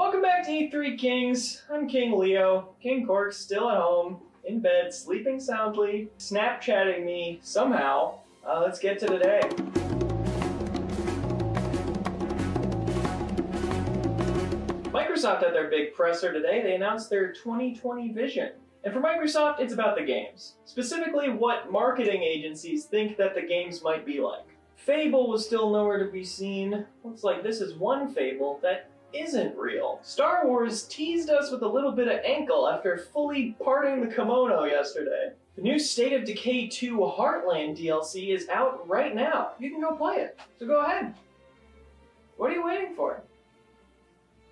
Welcome back to E3 Kings. I'm King Leo. King Cork's still at home, in bed, sleeping soundly, Snapchatting me somehow. Uh, let's get to today. Microsoft had their big presser today. They announced their 2020 vision. And for Microsoft, it's about the games. Specifically, what marketing agencies think that the games might be like. Fable was still nowhere to be seen. Looks like this is one Fable that isn't real. Star Wars teased us with a little bit of ankle after fully parting the kimono yesterday. The new State of Decay 2 Heartland DLC is out right now. You can go play it. So go ahead. What are you waiting for?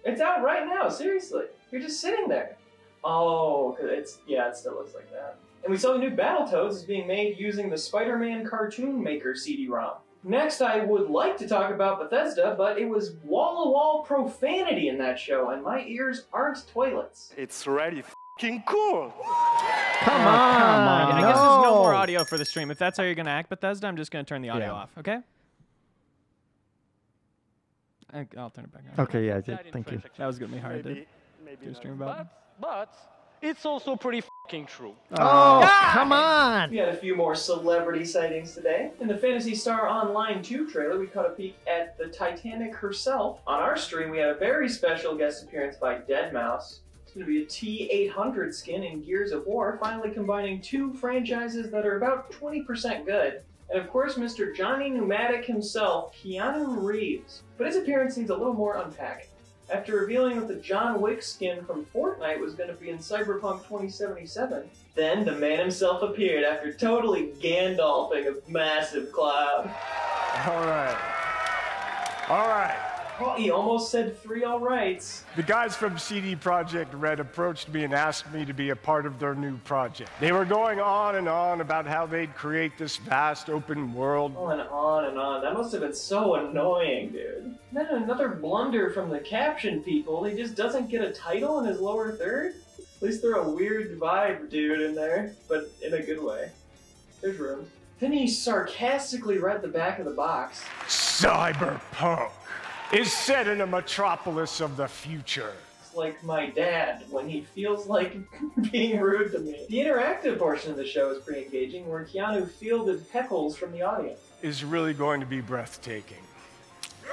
It's out right now, seriously. You're just sitting there. Oh, it's yeah, it still looks like that. And we saw the new Battletoads is being made using the Spider-Man Cartoon Maker CD-ROM. Next, I would like to talk about Bethesda, but it was wall-to-wall profanity in that show, and my ears aren't toilets. It's really f***ing cool. Come Oh, on. come on. I guess there's no more audio for the stream. If that's how you're going to act, Bethesda, I'm just going to turn the audio Yeah. off, okay? I- I'll turn it back on. Okay, yeah, yeah, thank you. That was going to be hard to Maybe, maybe do a stream about. But, but it's also pretty f***ing true. Oh, oh come on. We had a few more celebrity sightings today. In the Phantasy Star Online 2 trailer, we caught a peek at the Titanic herself. On our stream, we had a very special guest appearance by Deadmau5. It's going to be a T800 skin in Gears of War, finally combining two franchises that are about 20% good. And of course, Mr. Johnny Pneumatic himself, Keanu Reeves. But his appearance needs a little more unpacking. After revealing that the John Wick skin from Fortnite was going to be in Cyberpunk 2077, then the man himself appeared after totally Gandalfing a massive cloud. All right. All right. Oh, he almost said three alrights. The guys from CD Projekt Red approached me and asked me to be a part of their new project. They were going on and on about how they'd create this vast open world. On and on and on. That must have been so annoying, dude. Then another blunder from the caption people. He just doesn't get a title in his lower third? At least they're a weird vibe dude in there, but in a good way. There's room. Then he sarcastically read the back of the box. Cyberpunk is set in a metropolis of the future. It's like my dad when he feels like being rude to me. The interactive portion of the show is pretty engaging, where Keanu fielded heckles from the audience. Is really going to be breathtaking.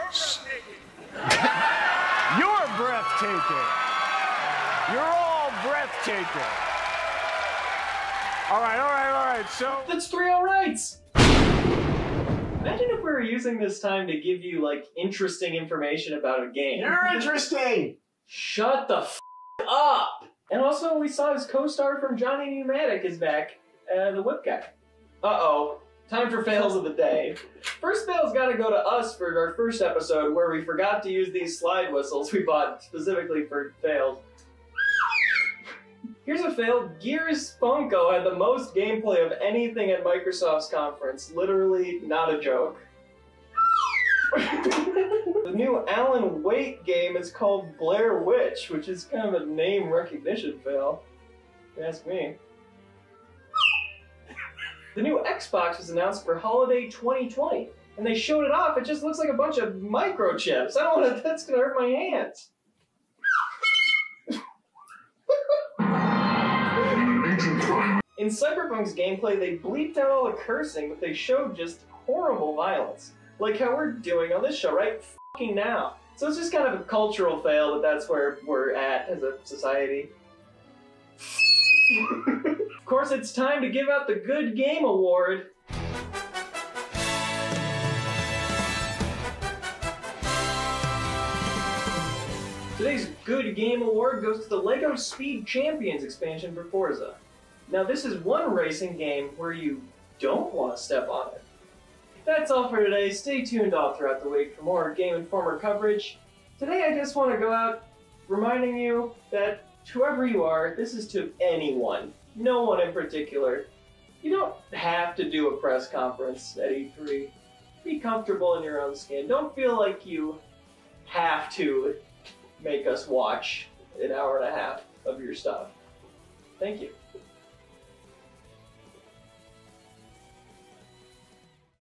You're breathtaking. You're all breathtaking. All right, all right, all right. So That's three alrights! Imagine if we were using this time to give you, like, interesting information about a game. You're interesting. Shut the f up! And also, we saw his co-star from Johnny Pneumatic is back, uh, the whip guy. Uh-oh. Time for fails of the day. First fail's gotta go to us for our first episode where we forgot to use these slide whistles we bought specifically for fails. Here's a fail. Gears Funko had the most gameplay of anything at Microsoft's conference. Literally not a joke. the new Alan Wake game is called Blair Witch, which is kind of a name recognition fail. if you Ask me. The new Xbox was announced for holiday 2020, and they showed it off. It just looks like a bunch of microchips. I don't want to. That's gonna hurt my hands. In Cyberpunk's gameplay, they bleeped out all the cursing, but they showed just horrible violence. Like how we're doing on this show, right? Fucking now. So it's just kind of a cultural fail that that's where we're at as a society. of course, it's time to give out the Good Game Award. Today's Good Game Award goes to the LEGO Speed Champions expansion for Forza. Now, this is one racing game where you don't want to step on it. That's all for today. Stay tuned all throughout the week for more Game Informer coverage. Today, I just want to go out reminding you that whoever you are, this is to anyone, no one in particular. You don't have to do a press conference at E3. Be comfortable in your own skin. Don't feel like you have to make us watch an hour and a half of your stuff. Thank you.